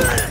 Ugh!